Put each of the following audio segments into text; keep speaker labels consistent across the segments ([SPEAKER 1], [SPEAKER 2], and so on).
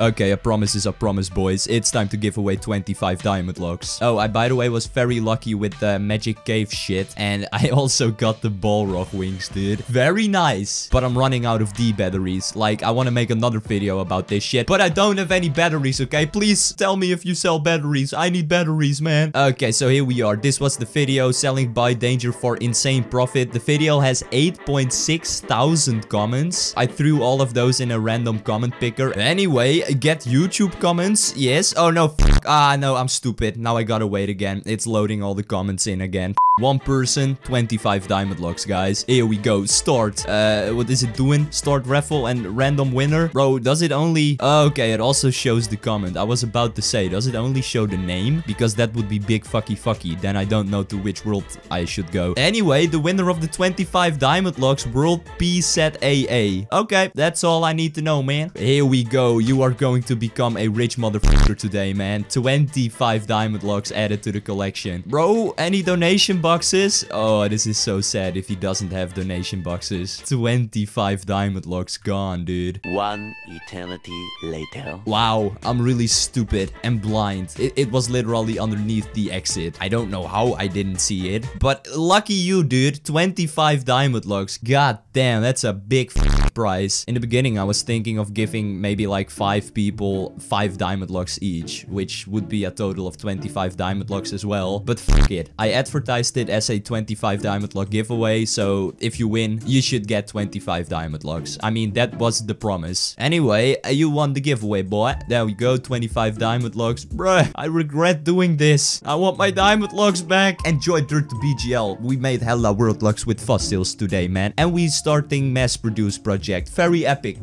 [SPEAKER 1] Okay, a promise is a promise, boys. It's time to give away 25 diamond locks. Oh, I, by the way, was very lucky with the magic cave shit. And I also got the Balrog wings, dude. Very nice. But I'm running out of D batteries. Like, I want to make another video about this shit. But I don't have any batteries, okay? Please tell me if you sell batteries. I need batteries, man. Okay, so here we are. This was the video selling by danger for insane profit. The video has 8.6 thousand comments. I threw all of those in a random comment picker. Anyway, get YouTube comments. Yes. Oh, no. Ah, no, I'm stupid. Now I gotta wait again. It's loading all the comments in again. One person, 25 diamond locks, guys. Here we go. Start. Uh, what is it doing? Start raffle and random winner. Bro, does it only... okay, it also shows the comment. I was about to say, does it only show the name? Because that would be big fucky fucky. Then I don't know to which world I should go. Anyway, the winner of the 25 diamond locks, World P set AA. Okay, that's all I need to know, man. Here we go. You are going to become a rich motherfucker today, man. 25 diamond locks added to the collection. Bro, any donation boxes? Oh, this is so sad if he doesn't have donation boxes. 25 diamond locks gone, dude.
[SPEAKER 2] One eternity later.
[SPEAKER 1] Wow, I'm really stupid and blind. It, it, was literally underneath the exit. I don't know how I didn't see it. But lucky you, dude. 25 diamond locks. God damn, that's a big price. In the beginning, I was thinking of giving maybe like 5 people 5 diamond locks each. Which would be a total of 25 diamond locks as well. But fuck it. I advertised it as a 25 diamond lock giveaway. So if you win, you should get 25 diamond locks. I mean, that was the promise. Anyway, uh, you won the giveaway, boy. There we go, 25 diamond locks. Bruh, I regret doing this. I want my diamond locks back. Enjoy Dirt to BGL. We made hella world locks with fossils today, man. And we starting mass produce project. Very epic.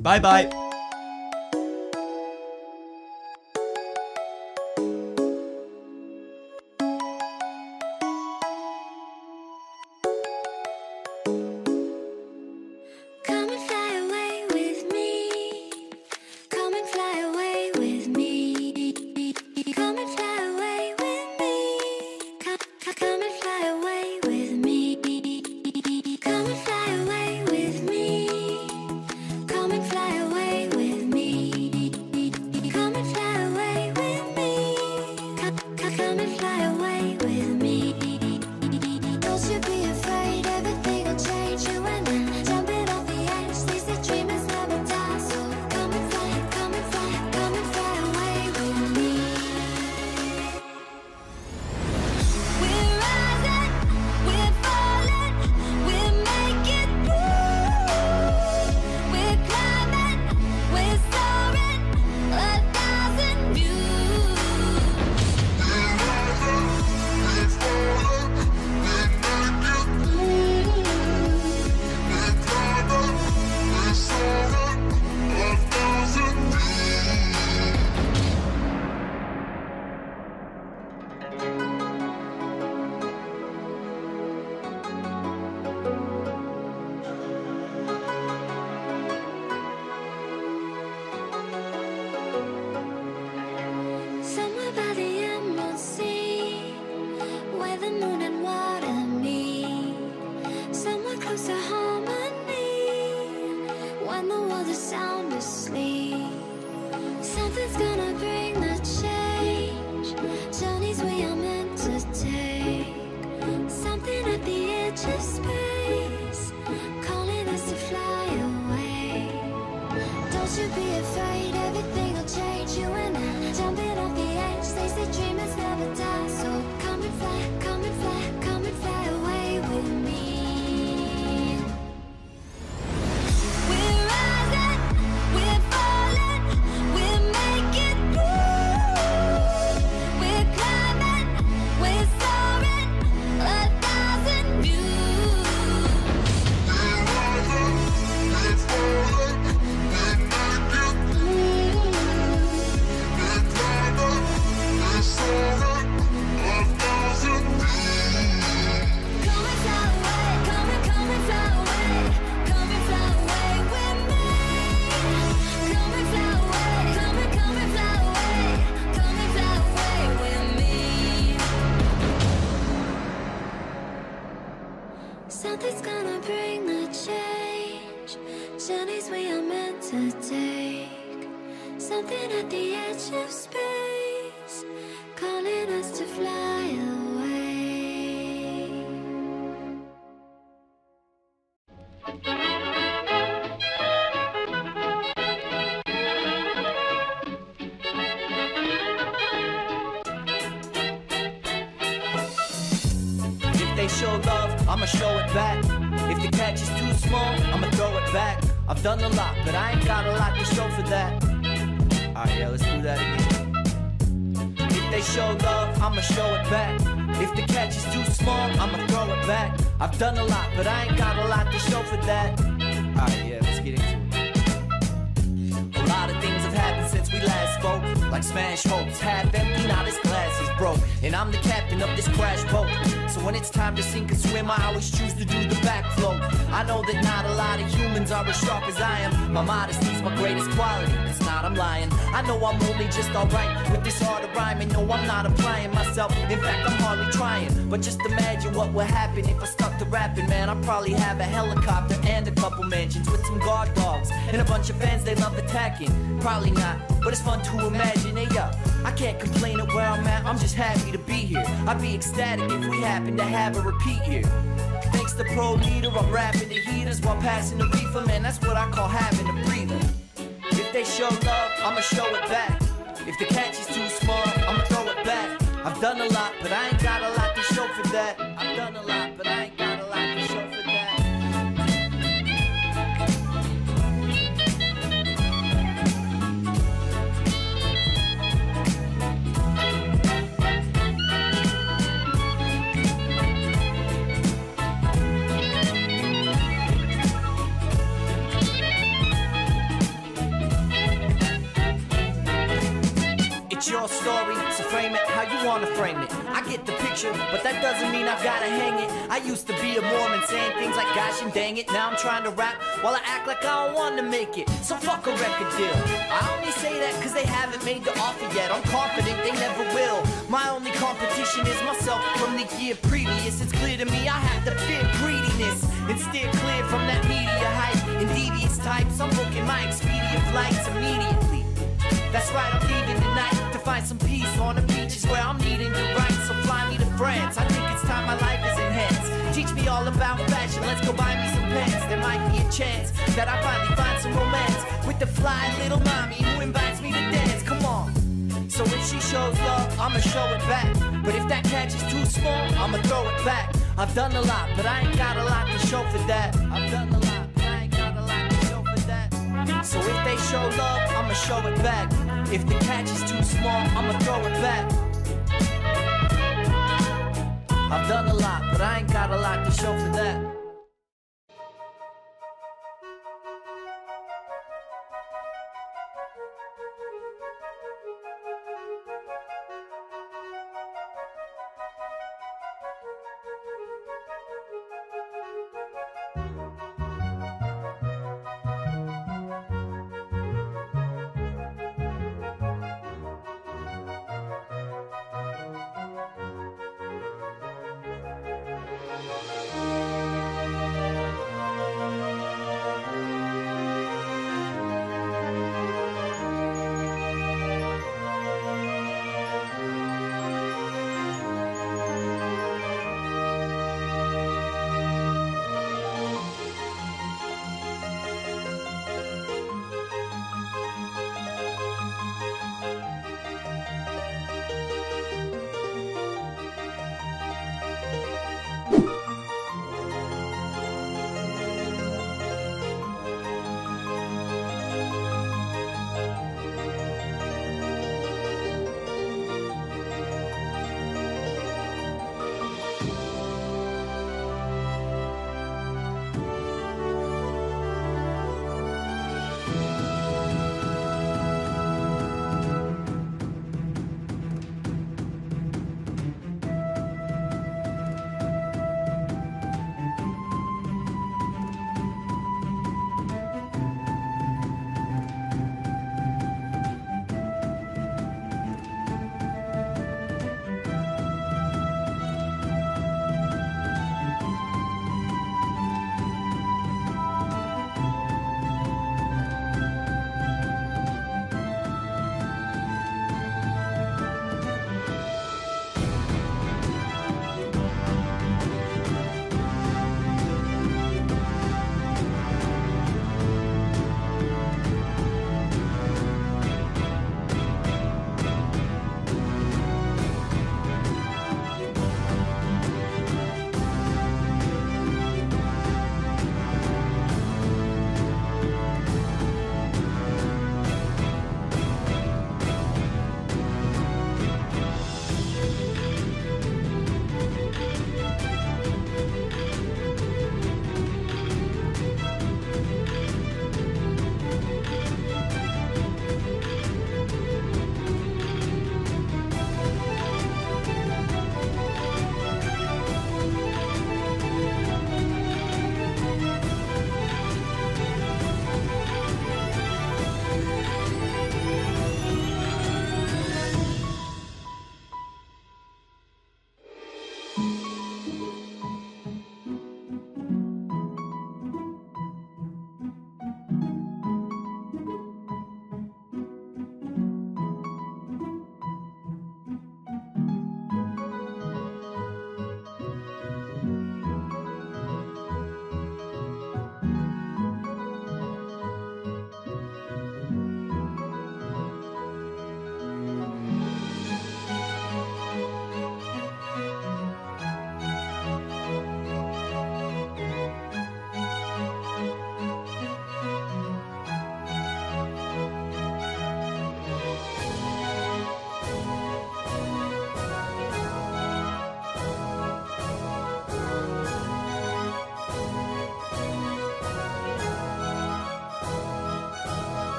[SPEAKER 1] Bye-bye.
[SPEAKER 3] at the edge of space, calling us to fly away.
[SPEAKER 4] If they show love, I'ma show it back. If the catch is too small, I'ma throw it back. I've done a lot, but I ain't got a lot to show for that. Yeah, let's do that again. If they show love, I'ma show it back. If the catch is too small, I'ma throw it back. I've done a lot, but I ain't got a lot to show for that. Alright, yeah, let's get into it. A lot of things have happened since we last spoke. Like smash hopes, half empty, now this glass is broke. And I'm the captain of this crash boat. So when it's time to sink and swim, I always choose to do the backflow. I know that not a lot of humans are as sharp as I am. My modesty's my greatest quality. Not, I'm lying. I know I'm only just alright with this of rhyming. No, I'm not applying myself. In fact, I'm hardly trying. But just imagine what would happen if I stuck to rapping, man. I'd probably have a helicopter and a couple mansions with some guard dogs and a bunch of fans they love attacking. Probably not, but it's fun to imagine. Hey, yo, I can't complain at where I'm at. I'm just happy to be here. I'd be ecstatic if we happen to have a repeat here. Thanks to Pro Leader, I'm rapping the heaters while passing the reefer. Man, that's what I call having a breather. They show love, I'ma show it back. If the catch is too small, I'ma throw it back. I've done a lot, but I ain't got a lot to show for that. I've done a lot, but I ain't got It's your story, so frame it how you wanna frame it. I get the picture, but that doesn't mean I've gotta hang it. I used to be a Mormon saying things like gosh and dang it. Now I'm trying to rap while I act like I don't wanna make it. So fuck a record deal. I only say that cause they haven't made the offer yet. I'm confident they never will. My only competition is myself from the year previous. It's clear to me I have to fear greediness and steer clear from that media hype and devious types. I'm booking my Expedia flights immediately. That's right, I'm leaving tonight to find some peace on the beaches where I'm needing to write. So fly me to France. I think it's time my life is enhanced. Teach me all about fashion. Let's go buy me some pants. There might be a chance that I finally find some romance with the fly little mommy who invites me to dance. Come on. So if she shows love, I'ma show it back. But if that catch is too small, I'ma throw it back. I've done a lot, but I ain't got a lot to show for that. I've done a lot, but I ain't got a lot to show for that. So if they show love, I'ma show it back. If the catch is too small, I'ma throw it back. I've done a lot, but I ain't got a lot to show for that.